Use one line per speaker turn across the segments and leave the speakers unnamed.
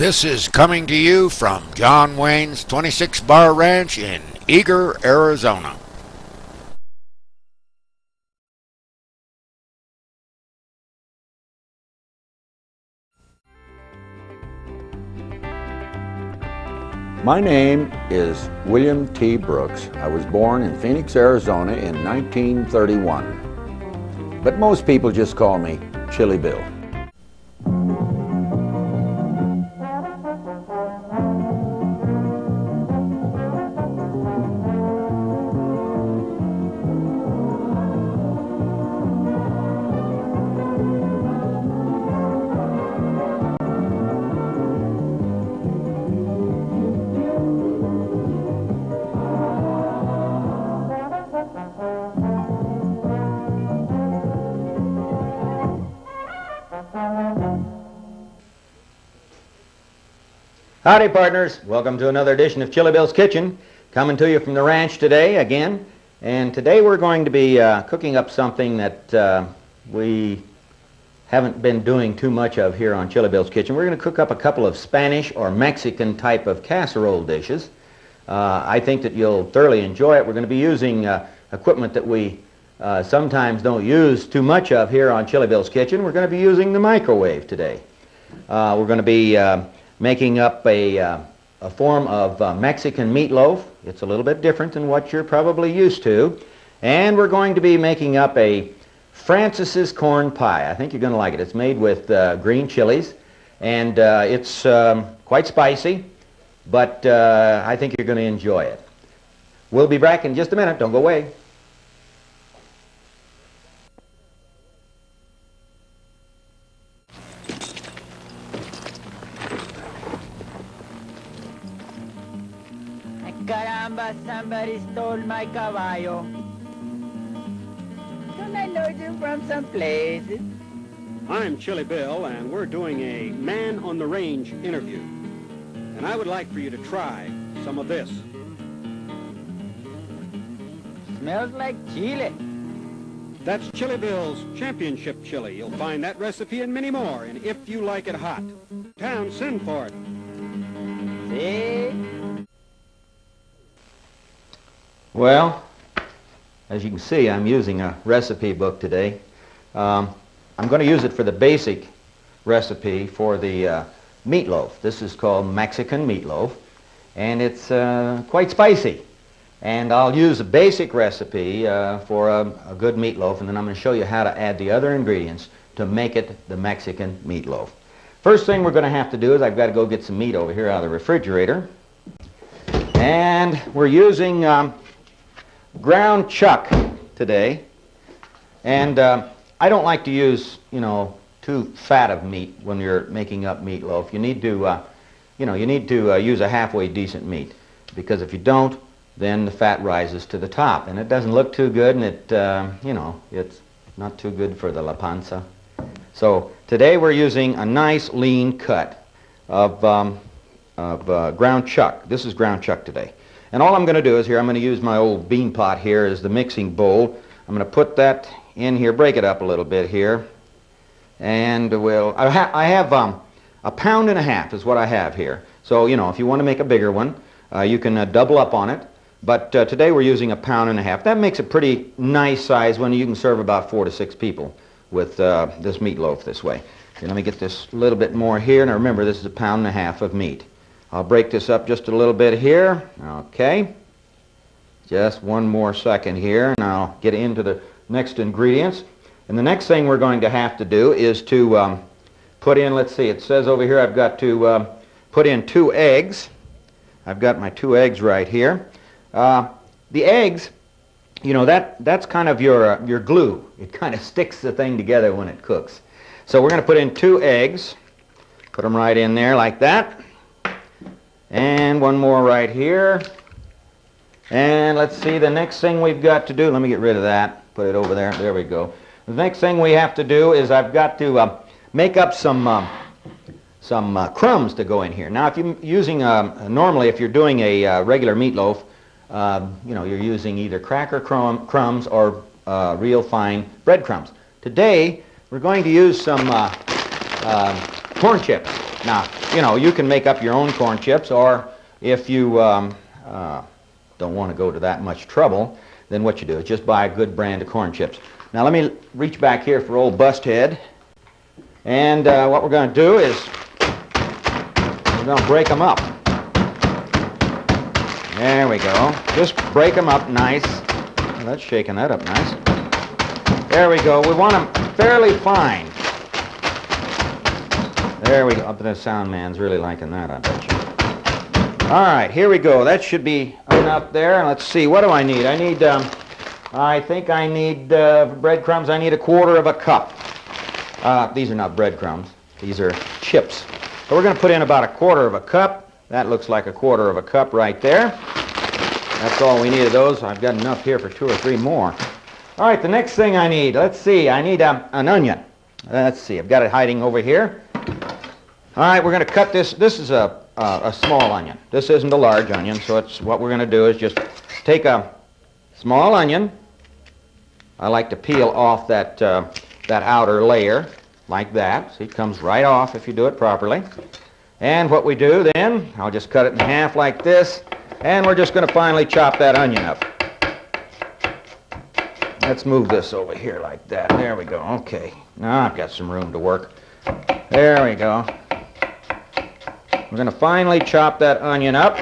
This is coming to you from John Wayne's 26 Bar Ranch in Eagar, Arizona.
My name is William T. Brooks. I was born in Phoenix, Arizona in 1931. But most people just call me Chili Bill.
Howdy, partners. Welcome to another edition of Chili Bill's Kitchen. Coming to you from the ranch today again. And today we're going to be uh, cooking up something that uh, we haven't been doing too much of here on Chili Bill's Kitchen. We're going to cook up a couple of Spanish or Mexican type of casserole dishes. Uh, I think that you'll thoroughly enjoy it. We're going to be using uh, equipment that we uh, sometimes don't use too much of here on Chili Bill's Kitchen. We're going to be using the microwave today. Uh, we're going to be making up a, uh, a form of uh, Mexican meatloaf. It's a little bit different than what you're probably used to. And we're going to be making up a Francis's corn pie. I think you're going to like it. It's made with uh, green chilies, and uh, it's um, quite spicy, but uh, I think you're going to enjoy it. We'll be back in just a minute. Don't go away.
Somebody stole my caballo. Don't I know you from some place?
I'm Chili Bill, and we're doing a Man on the Range interview. And I would like for you to try some of this.
Smells like chili.
That's Chili Bill's Championship Chili. You'll find that recipe and many more in If You Like It Hot. Town, send for it.
See?
Well, as you can see, I'm using a recipe book today. Um, I'm going to use it for the basic recipe for the uh, meatloaf. This is called Mexican meatloaf, and it's uh, quite spicy. And I'll use a basic recipe uh, for a, a, good meatloaf, and then I'm going to show you how to add the other ingredients to make it the Mexican meatloaf. First thing we're going to have to do is I've got to go get some meat over here out of the refrigerator. And we're using um, ground chuck today. And uh, I don't like to use, you know, too fat of meat when you're making up meatloaf. You need to, uh, you know, you need to uh, use a halfway decent meat. Because if you don't, then the fat rises to the top. And it doesn't look too good, and it, uh, you know, it's not too good for the la panza. So today we're using a nice lean cut of, um, of uh, ground chuck. This is ground chuck today. And all I'm going to do is here, I'm going to use my old bean pot here as the mixing bowl. I'm going to put that in here, break it up a little bit here. And we'll, I, ha I have um, a pound and a half is what I have here. So, you know, if you want to make a bigger one, uh, you can uh, double up on it. But uh, today we're using a pound and a half. That makes a pretty nice size one. You can serve about four to six people with uh, this meatloaf this way. Let me get this a little bit more here. Now remember, this is a pound and a half of meat. I'll break this up just a little bit here. Okay. Just one more second here, and I'll get into the next ingredients. And the next thing we're going to have to do is to um, put in, let's see, it says over here I've got to uh, put in two eggs. I've got my two eggs right here. Uh, the eggs, you know, that, that's kind of your, uh, your glue. It kind of sticks the thing together when it cooks. So we're going to put in two eggs. Put them right in there like that. And one more right here. And let's see, the next thing we've got to do, let me get rid of that, put it over there, there we go. The next thing we have to do is I've got to uh, make up some, uh, some uh, crumbs to go in here. Now if you're using, um, normally if you're doing a uh, regular meatloaf, um, you know, you're using either cracker crumb, crumbs or uh, real fine breadcrumbs. Today, we're going to use some uh, corn chips. Now, you know, you can make up your own corn chips, or if you um, uh, don't want to go to that much trouble, then what you do is just buy a good brand of corn chips. Now let me reach back here for old Busthead. And uh, what we're going to do is we're going to break them up. There we go. Just break them up nice. Well, that's shaking that up nice. There we go. We want them fairly fine. There we go. The sound man's really liking that, I bet you. All right, here we go. That should be enough there. Let's see, what do I need? I need, um, I think I need uh, breadcrumbs. I need a quarter of a cup. Uh, these are not breadcrumbs. These are chips. We're going to put in about a quarter of a cup. That looks like a quarter of a cup right there. That's all we need of those. I've got enough here for two or three more. All right, the next thing I need, let's see, I need um, an onion. Let's see, I've got it hiding over here. All right, we're going to cut this. This is a, uh, a small onion. This isn't a large onion, so it's what we're going to do is just take a small onion. I like to peel off that, uh, that outer layer like that. See, it comes right off if you do it properly. And what we do then, I'll just cut it in half like this, and we're just going to finally chop that onion up. Let's move this over here like that. There we go. Okay. Now I've got some room to work. There we go. We're going to finally chop that onion up.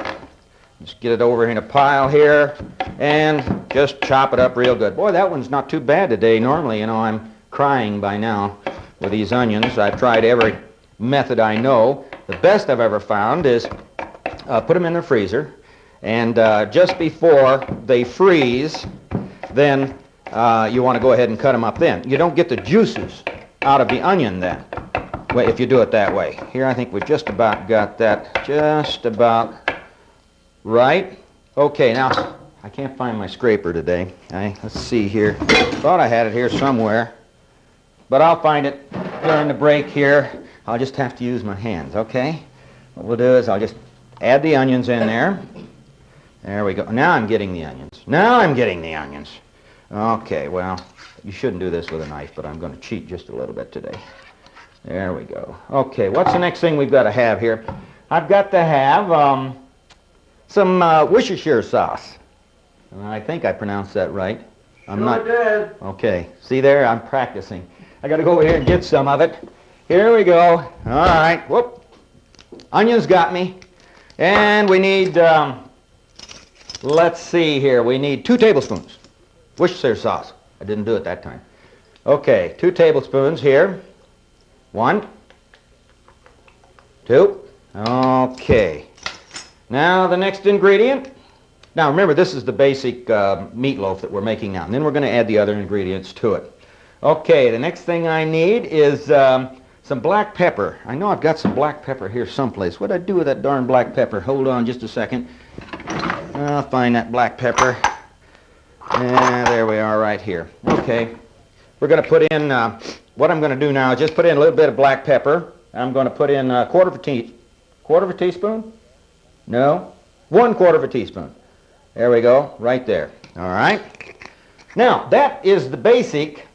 Just get it over in a pile here and just chop it up real good. Boy, that one's not too bad today. Normally, you know, I'm crying by now with these onions. I've tried every method I know. The best I've ever found is uh, put them in the freezer, and uh, just before they freeze, then uh, you want to go ahead and cut them up then. You don't get the juices out of the onion then, if you do it that way. Here I think we've just about got that just about right. Okay, now I can't find my scraper today. I, let's see here. Thought I had it here somewhere, but I'll find it during the break here. I'll just have to use my hands, okay? What we'll do is I'll just add the onions in there. There we go. Now I'm getting the onions. Now I'm getting the onions. Okay, well, you shouldn't do this with a knife, but I'm going to cheat just a little bit today. There we go. Okay, what's the next thing we've got to have here? I've got to have um, some uh, Worcestershire sauce. I think I pronounced that right. I'm
sure
not.
did.
Okay, see there? I'm practicing. I got to go over here and get some of it. Here we go. All right. Whoop. Onions got me. And we need, um, let's see here. We need two tablespoons. Worcestershire sauce. I didn't do it that time. Okay, two tablespoons here. One. Two. Okay. Now the next ingredient. Now remember, this is the basic uh, meatloaf that we're making now. And then we're going to add the other ingredients to it. Okay, the next thing I need is um, some black pepper. I know I've got some black pepper here someplace. What'd I do with that darn black pepper? Hold on just a second. I'll find that black pepper. And there we are right here. Okay. We're going to put in, uh, what I'm going to do now is just put in a little bit of black pepper. I'm going to put in a quarter of a tea, quarter of a teaspoon? No? One quarter of a teaspoon. There we go, right there. All right. Now, that is the basic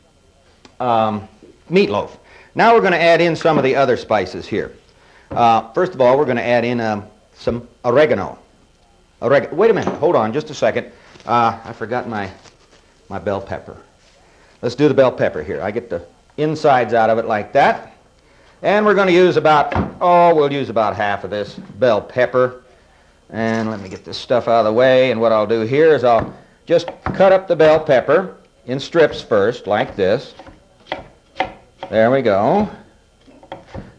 um, meatloaf. Now we're going to add in some of the other spices here. Uh, first of all, we're going to add in um, some oregano. Oreg Wait a minute. Hold on just a second. Uh, I forgot my, my bell pepper. Let's do the bell pepper here. I get the insides out of it like that. And we're going to use about, oh, we'll use about half of this bell pepper. And let me get this stuff out of the way. And what I'll do here is I'll just cut up the bell pepper in strips first, like this. There we go.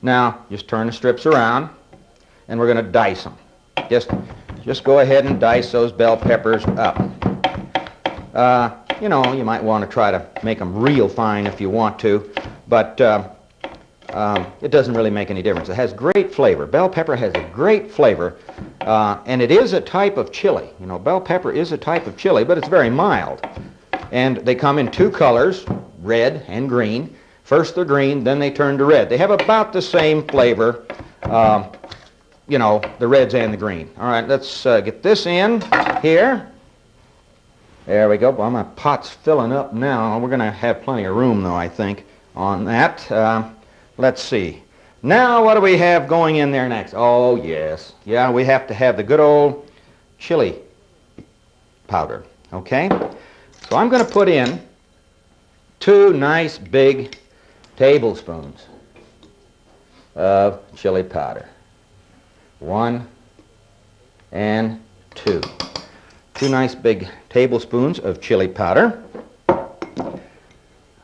Now, just turn the strips around, and we're going to dice them. Just, just go ahead and dice those bell peppers up. Uh, you know, you might want to try to make them real fine if you want to, but uh, um, it doesn't really make any difference. It has great flavor. Bell pepper has a great flavor, uh, and it is a type of chili. You know, bell pepper is a type of chili, but it's very mild. And they come in two colors, red and green. First they're green, then they turn to red. They have about the same flavor, um, you know, the reds and the green. All right, let's uh, get this in here. There we go. Well, my pot's filling up now. We're going to have plenty of room, though, I think, on that. Uh, let's see. Now, what do we have going in there next? Oh, yes. Yeah, we have to have the good old chili powder, okay? So I'm going to put in two nice big tablespoons of chili powder. One and two. Two nice big tablespoons of chili powder.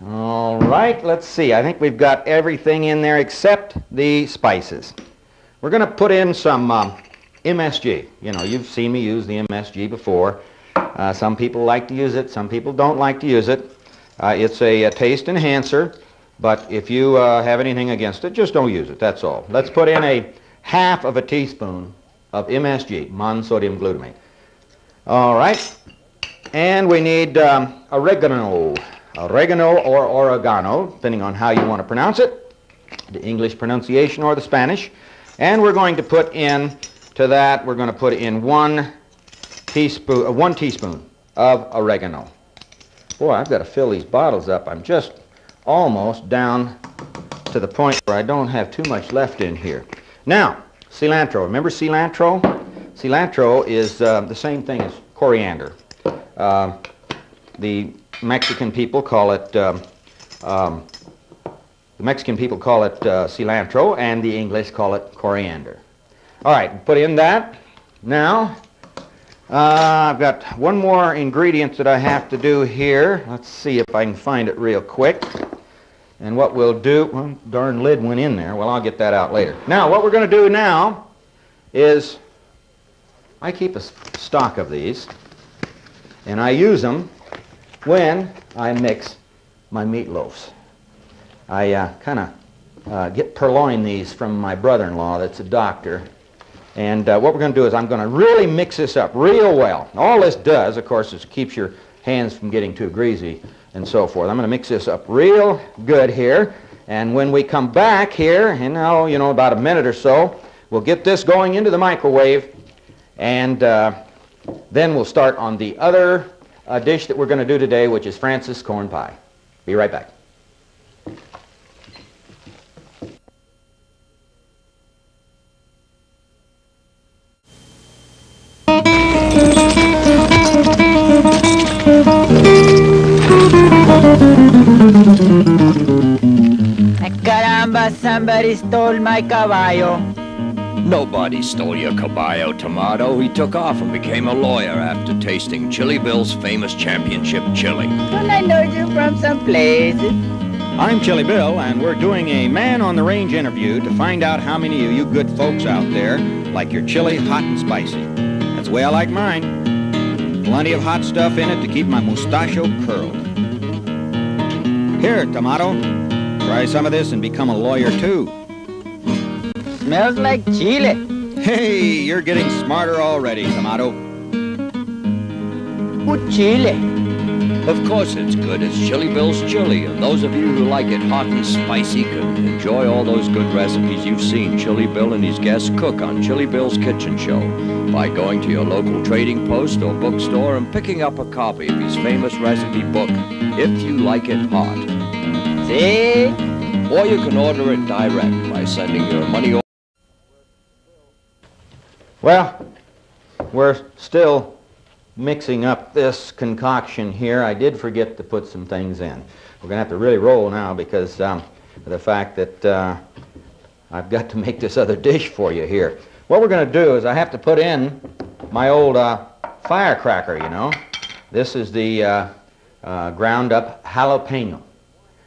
All right, let's see. I think we've got everything in there except the spices. We're going to put in some um, MSG. You know, you've seen me use the MSG before. Uh, some people like to use it, some people don't like to use it. Uh, it's a, a, taste enhancer, but if you uh, have anything against it, just don't use it, that's all. Let's put in a half of a teaspoon of MSG, monosodium glutamate. All right, and we need um, oregano oregano or oregano, depending on how you want to pronounce it, the English pronunciation or the Spanish. And we're going to put in to that, we're going to put in one teaspoon, uh, one teaspoon of oregano. Boy, I've got to fill these bottles up. I'm just almost down to the point where I don't have too much left in here. Now, cilantro. Remember cilantro? Cilantro is uh, the same thing as coriander. Uh, the Mexican people call it, um, um, the Mexican people call it uh, cilantro, and the English call it coriander. All right, put in that. Now, uh, I've got one more ingredient that I have to do here. Let's see if I can find it real quick. And what we'll do, well, darn lid went in there. Well, I'll get that out later. Now, what we're going to do now is I keep a stock of these, and I use them when I mix my meatloaves. I uh, kind of uh, get purloin these from my brother-in-law that's a doctor. And uh, what we're going to do is I'm going to really mix this up real well. All this does, of course, is keeps your hands from getting too greasy and so forth. I'm going to mix this up real good here. And when we come back here, in oh, you know, about a minute or so, we'll get this going into the microwave. And uh, then we'll start on the other a dish that we're going to do today, which is Francis corn pie. Be right back.
Caramba, somebody stole my caballo.
Nobody stole your caballo tomato. He took off and became a lawyer after tasting Chili Bill's famous championship chili.
Well, I know you from some places.
I'm Chili Bill, and we're doing a man on the range interview to find out how many of you good folks out there like your chili hot and spicy. That's the way I like mine. Plenty of hot stuff in it to keep my mustacho curled. Here, tomato, try some of this and become a lawyer too.
Smells like chile.
Hey, you're getting smarter already, Tomato.
Good chile.
Of course it's good. It's Chili Bill's chili, and those of you who like it hot and spicy can enjoy all those good recipes you've seen Chili Bill and his guests cook on Chili Bill's Kitchen Show by going to your local trading post or bookstore and picking up a copy of his famous recipe book, If You Like It Hot.
See?
Or you can order it direct by sending your money order.
Well, we're still mixing up this concoction here. I did forget to put some things in. We're going to have to really roll now because um, of the fact that uh, I've got to make this other dish for you here. What we're going to do is I have to put in my old uh, firecracker, you know. This is the uh, uh ground up jalapeno.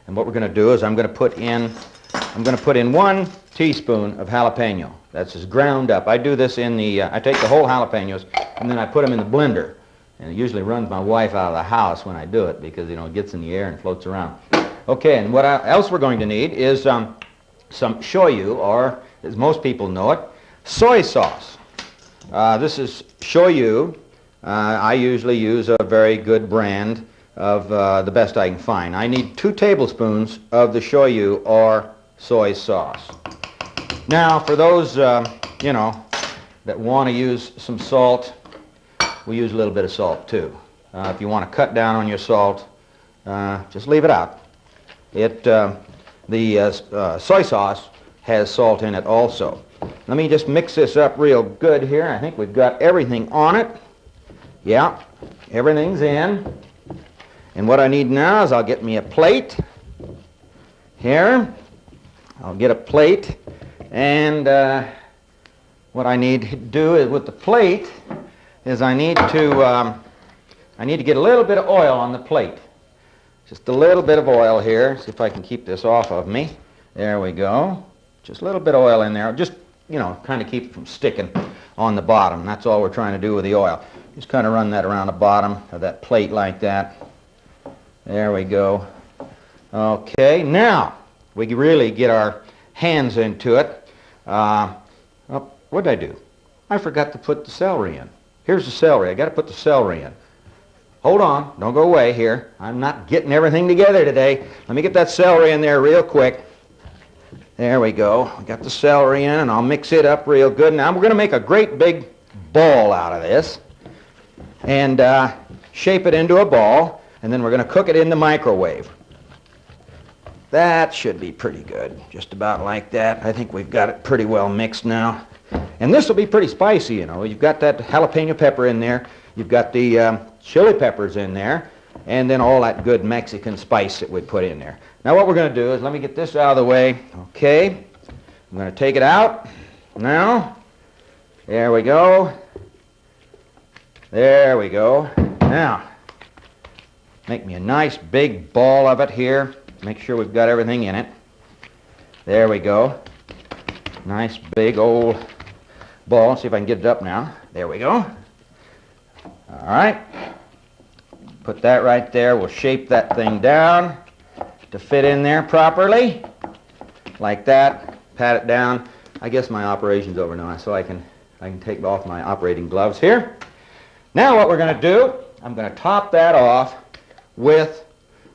And what we're going to do is I'm going to put in I'm going to put in one teaspoon of jalapeno. That's just ground up. I do this in the, uh, I take the whole jalapenos and then I put them in the blender. And it usually runs my wife out of the house when I do it because, you know, it gets in the air and floats around. Okay, and what else we're going to need is um, some shoyu, or as most people know it, soy sauce. Uh, this is shoyu. Uh, I usually use a very good brand of uh, the best I can find. I need two tablespoons of the shoyu or soy sauce. Now, for those, uh, you know, that want to use some salt, we use a little bit of salt too. Uh, if you want to cut down on your salt, uh, just leave it out. It, uh, the uh, uh, soy sauce has salt in it also. Let me just mix this up real good here. I think we've got everything on it. Yeah, everything's in. And what I need now is I'll get me a plate here. I'll get a plate and uh, what I need to do is with the plate is I need to um, I need to get a little bit of oil on the plate. Just a little bit of oil here. See if I can keep this off of me. There we go. Just a little bit of oil in there. Just, you know, kind of keep it from sticking on the bottom. That's all we're trying to do with the oil. Just kind of run that around the bottom of that plate like that. There we go. Okay, now we really get our hands into it. Uh, oh, what did I do? I forgot to put the celery in. Here's the celery. I got to put the celery in. Hold on. Don't go away here. I'm not getting everything together today. Let me get that celery in there real quick. There we go. I got the celery in, and I'll mix it up real good. Now we're going to make a great big ball out of this and uh, shape it into a ball, and then we're going to cook it in the microwave. That should be pretty good, just about like that. I think we've got it pretty well mixed now. And this will be pretty spicy, you know. You've got that jalapeno pepper in there. You've got the um, chili peppers in there. And then all that good Mexican spice that we put in there. Now what we're going to do is, let me get this out of the way. Okay. I'm going to take it out. Now. There we go. There we go. Now. Make me a nice big ball of it here. Make sure we've got everything in it. There we go. Nice big old ball. See if I can get it up now. There we go. All right. Put that right there. We'll shape that thing down to fit in there properly. Like that. Pat it down. I guess my operation's over now, so I can, I can take off my operating gloves here. Now what we're going to do, I'm going to top that off with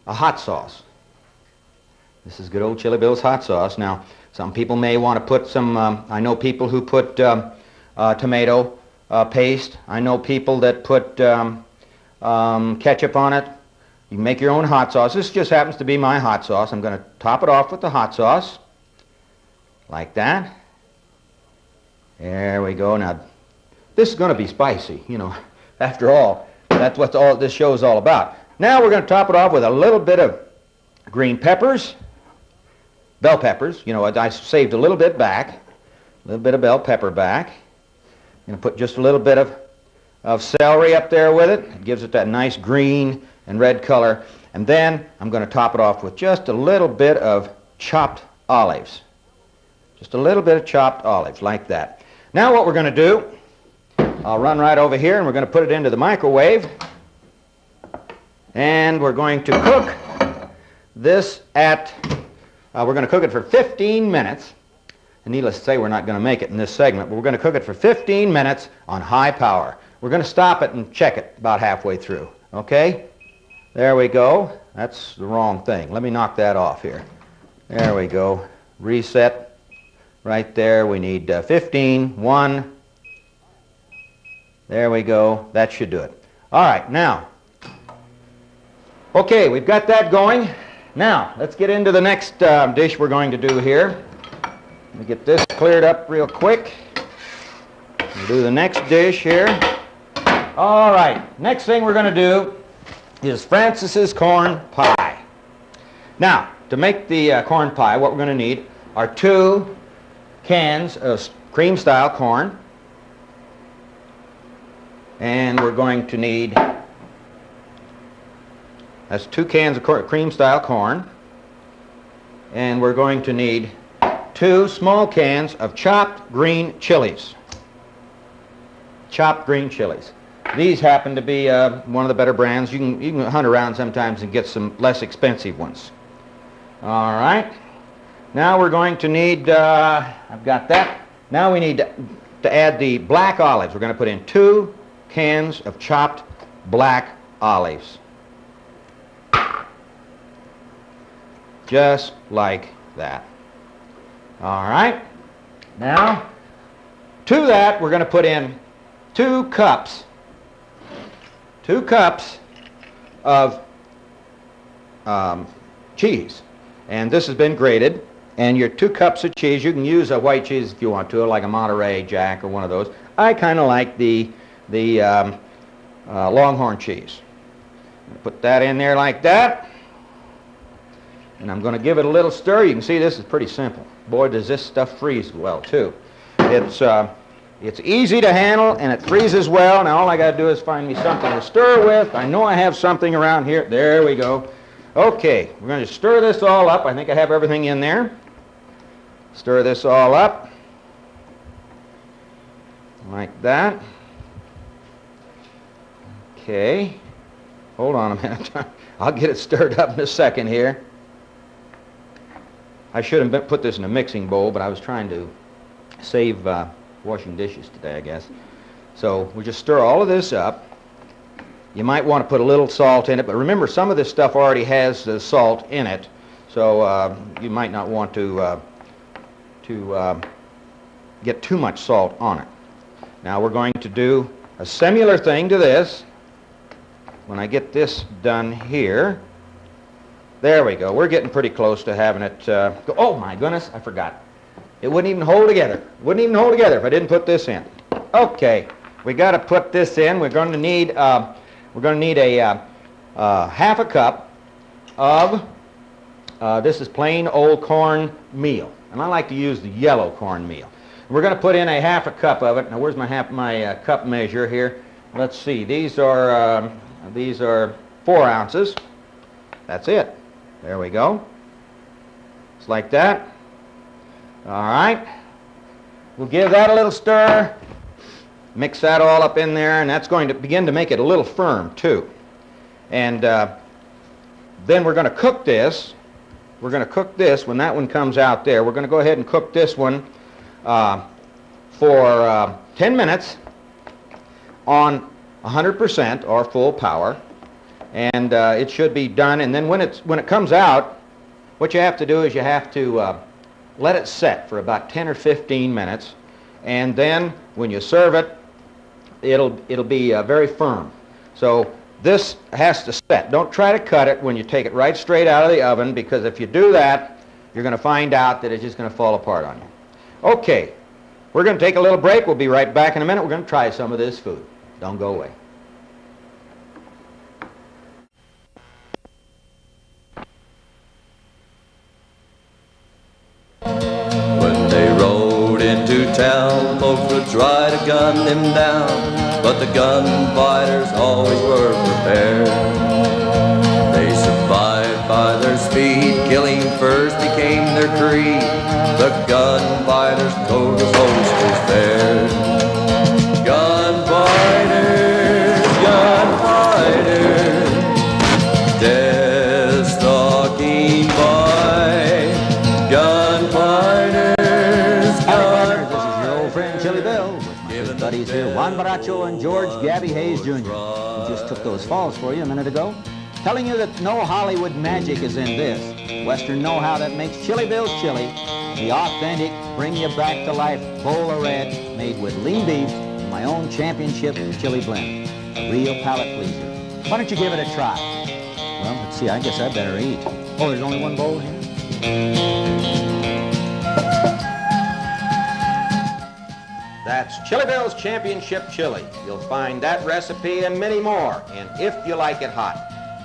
a hot sauce. This is good old Chili Bill's hot sauce. Now, some people may want to put some, um, I know people who put um, uh, tomato uh, paste. I know people that put um, um, ketchup on it. You make your own hot sauce. This just happens to be my hot sauce. I'm going to top it off with the hot sauce. Like that. There we go. Now, this is going to be spicy, you know. After all, that's what all this show is all about. Now we're going to top it off with a little bit of green peppers bell peppers. You know, I, I saved a little bit back, a little bit of bell pepper back. I'm going to put just a little bit of, of celery up there with it. It gives it that nice green and red color. And then I'm going to top it off with just a little bit of chopped olives. Just a little bit of chopped olives, like that. Now what we're going to do, I'll run right over here and we're going to put it into the microwave. And we're going to cook this at uh, we're going to cook it for 15 minutes. And needless to say, we're not going to make it in this segment, but we're going to cook it for 15 minutes on high power. We're going to stop it and check it about halfway through. Okay? There we go. That's the wrong thing. Let me knock that off here. There we go. Reset right there. We need uh, 15, 1. There we go. That should do it. All right, now. Okay, we've got that going. Now, let's get into the next uh, dish we're going to do here. Let me get this cleared up real quick. We'll do the next dish here. All right, next thing we're going to do is Francis's corn pie. Now, to make the uh, corn pie, what we're going to need are two cans of cream-style corn. And we're going to need that's two cans of cream-style corn. And we're going to need two small cans of chopped green chilies. Chopped green chilies. These happen to be uh, one of the better brands. You can, you can hunt around sometimes and get some less expensive ones. All right. Now we're going to need, uh, I've got that. Now we need to, to add the black olives. We're going to put in two cans of chopped black olives. Just like that. All right. Now, to that, we're going to put in two cups, two cups of um, cheese. And this has been grated. and your two cups of cheese. You can use a white cheese if you want to, like a Monterey Jack or one of those. I kind of like the, the um, uh, Longhorn cheese. Put that in there like that. And I'm going to give it a little stir. You can see this is pretty simple. Boy, does this stuff freeze well, too. It's, uh, it's easy to handle, and it freezes well. Now, all I got to do is find me something to stir with. I know I have something around here. There we go. Okay, we're going to stir this all up. I think I have everything in there. Stir this all up. Like that. Okay. Hold on a minute. I'll get it stirred up in a second here. I should have put this in a mixing bowl, but I was trying to save uh, washing dishes today, I guess. So we just stir all of this up. You might want to put a little salt in it, but remember some of this stuff already has the salt in it, so uh, you might not want to, uh, to uh, get too much salt on it. Now we're going to do a similar thing to this. When I get this done here, there we go. We're getting pretty close to having it. Uh. Oh my goodness, I forgot. It wouldn't even hold together. Wouldn't even hold together if I didn't put this in. Okay, we got to put this in. We're going to need uh, we're going to need a uh, uh, half a cup of uh, this is plain old corn meal, and I like to use the yellow corn meal. We're going to put in a half a cup of it. Now, where's my half my uh, cup measure here? Let's see. These are um, these are four ounces. That's it. There we go. Just like that. All right. We'll give that a little stir. Mix that all up in there, and that's going to begin to make it a little firm, too. And uh, then we're going to cook this. We're going to cook this when that one comes out there. We're going to go ahead and cook this one uh, for uh, 10 minutes on 100% or full power and uh, it should be done. And then when, it's, when it comes out, what you have to do is you have to uh, let it set for about 10 or 15 minutes, and then when you serve it, it'll, it'll be uh, very firm. So this has to set. Don't try to cut it when you take it right straight out of the oven, because if you do that, you're going to find out that it's just going to fall apart on you. Okay, we're going to take a little break. We'll be right back in a minute. We're going to try some of this food. Don't go away.
Town, folks would try to gun them down, but the gunfighters always were prepared. They survived by their speed, killing first became their creed. The gunfighters told the posters there.
Juan and George Gabby Hayes Jr. who just took those falls for you a minute ago. Telling you that no Hollywood magic is in this. Western know-how that makes Chili Bill's chili the authentic, bring you back to life bowl of red made with lean beef and my own championship chili blend. A real palate pleaser. Why don't you give it a try? Well, let's see, I guess I better eat. Oh, there's only one bowl here?
That's Chili Bill's Championship Chili. You'll find that recipe and many more in If You Like It Hot.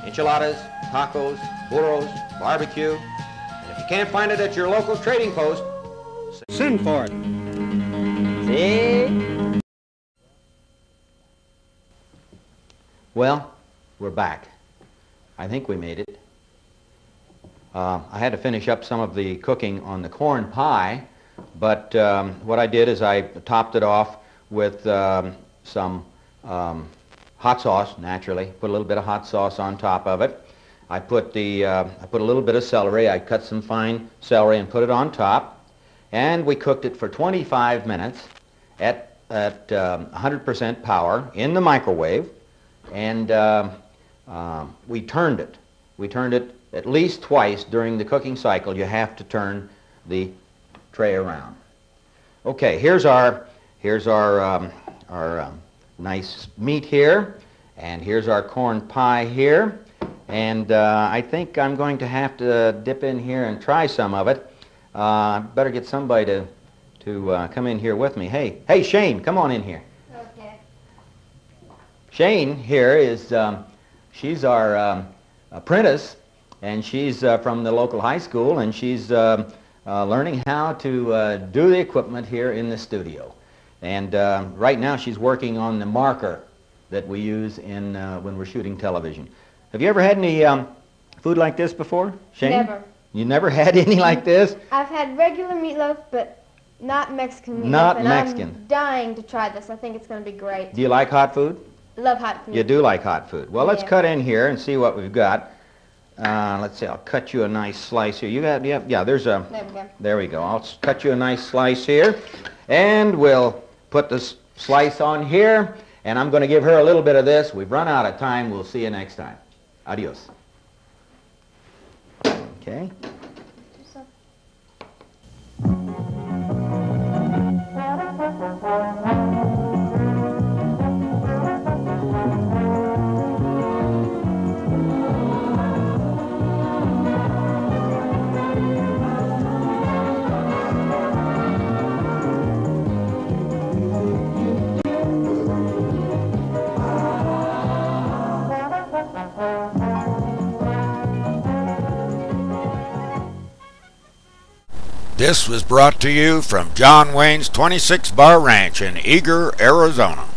Enchiladas, tacos, burros, barbecue. And if you can't find it at your local trading post,
send for it.
See?
Well, we're back. I think we made it. Uh, I had to finish up some of the cooking on the corn pie. But um, what I did is I topped it off with um, some um, hot sauce, naturally. Put a little bit of hot sauce on top of it. I put, the, uh, I put a little bit of celery. I cut some fine celery and put it on top. And we cooked it for 25 minutes at, at 100% um, power in the microwave. And uh, uh, we turned it. We turned it at least twice during the cooking cycle. You have to turn the tray around. Okay, here's our, here's our, um, our um, nice meat here, and here's our corn pie here. And uh, I think I'm going to have to dip in here and try some of it. Uh, better get somebody to, to uh, come in here with me. Hey, hey, Shane, come on in here.
Okay.
Shane here is, um, she's our um, apprentice, and she's uh, from the local high school, and she's um, uh, learning how to uh, do the equipment here in the studio. And uh, right now she's working on the marker that we use in, uh, when we're shooting television. Have you ever had any um, food like this before, Shane?
Never.
You never had any like this?
I've had regular meatloaf, but not Mexican meatloaf.
Not
and
Mexican.
I'm dying to try this. I think it's going to be great.
Do you like hot food?
Love hot food.
You do like hot food. Well, let's cut in here and see what we've got. Uh, let's see, I'll cut you a nice slice here. You got, yeah, yeah, there's a,
There we go.
there we go. I'll cut you a nice slice here. And we'll put this slice on here. And I'm going to give her a little bit of this. We've run out of time. We'll see you next time. Adios. Okay.
This was brought to you from John Wayne's 26 Bar Ranch in Eagar, Arizona.